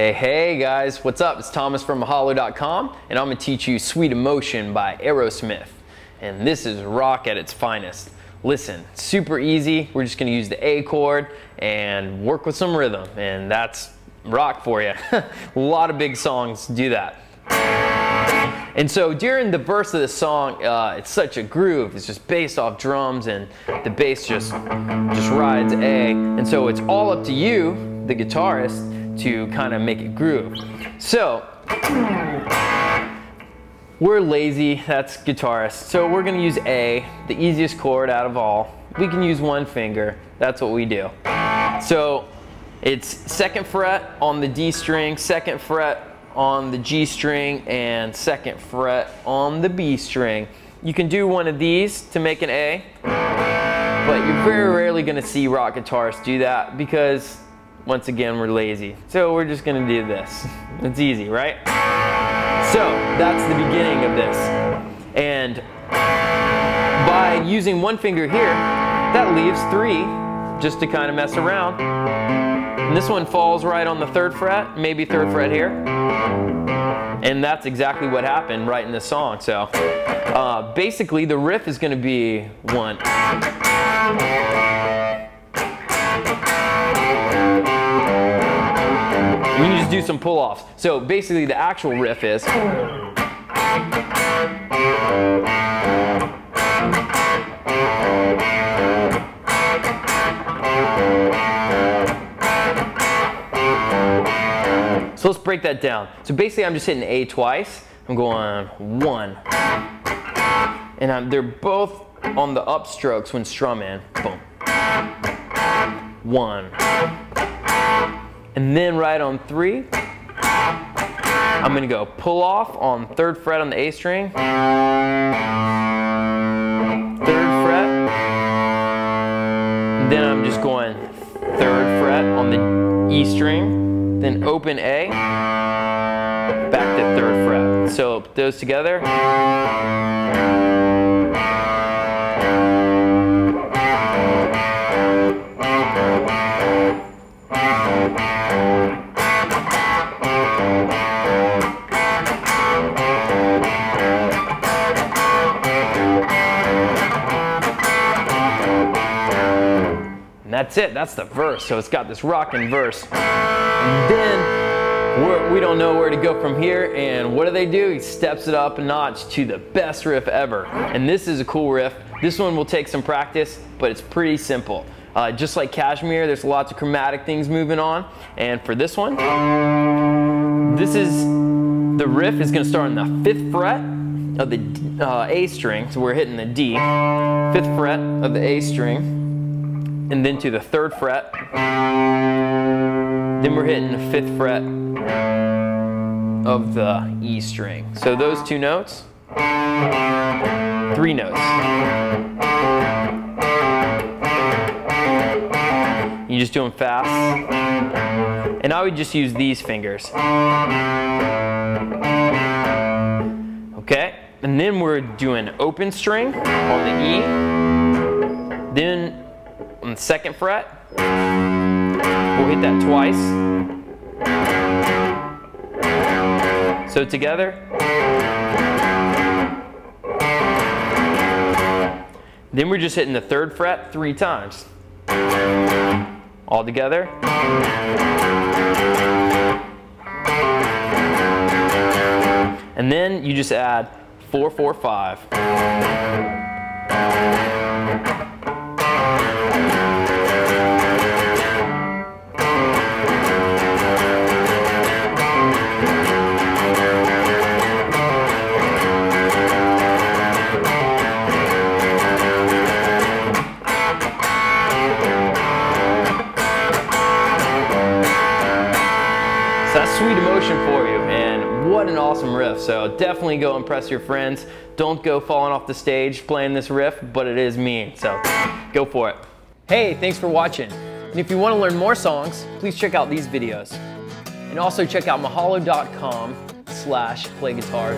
Hey, hey guys, what's up? It's Thomas from Mahalo.com and I'm gonna teach you Sweet Emotion by Aerosmith. And this is rock at its finest. Listen, super easy. We're just gonna use the A chord and work with some rhythm and that's rock for you. A lot of big songs do that. And so during the verse of the song, uh, it's such a groove. It's just based off drums and the bass just, just rides A. And so it's all up to you, the guitarist, to kind of make it groove. So, we're lazy, that's guitarist. So we're gonna use A, the easiest chord out of all. We can use one finger, that's what we do. So it's second fret on the D string, second fret on the G string, and second fret on the B string. You can do one of these to make an A, but you're very rarely gonna see rock guitarists do that because once again, we're lazy. So we're just gonna do this. It's easy, right? So that's the beginning of this. And by using one finger here, that leaves three just to kind of mess around. And this one falls right on the third fret, maybe third fret here. And that's exactly what happened right in the song. So uh, basically the riff is gonna be one. Do some pull-offs. So basically the actual riff is. So let's break that down. So basically I'm just hitting A twice. I'm going one. And I'm, they're both on the upstrokes when strumming. Boom. One. And then right on three, I'm gonna go pull off on third fret on the A string, third fret, then I'm just going third fret on the E string, then open A, back to third fret. So those together. That's it, that's the verse. So it's got this rocking verse. And then we're, we do not know where to go from here. And what do they do? He steps it up a notch to the best riff ever. And this is a cool riff. This one will take some practice, but it's pretty simple. Uh, just like Kashmir, there's lots of chromatic things moving on. And for this one, this is, the riff is gonna start on the fifth fret of the uh, A string. So we're hitting the D, fifth fret of the A string and then to the third fret. Then we're hitting the fifth fret of the E string. So those two notes, three notes. You just do them fast. And I would just use these fingers. Okay, and then we're doing open string on the E. Then on the second fret. We'll hit that twice. So together. Then we're just hitting the third fret three times. All together. And then you just add four, four, five. Emotion for you, and what an awesome riff. So definitely go impress your friends. Don't go falling off the stage playing this riff, but it is mean, so go for it. Hey, thanks for watching. And if you want to learn more songs, please check out these videos. And also check out mahalo.com slash play guitar.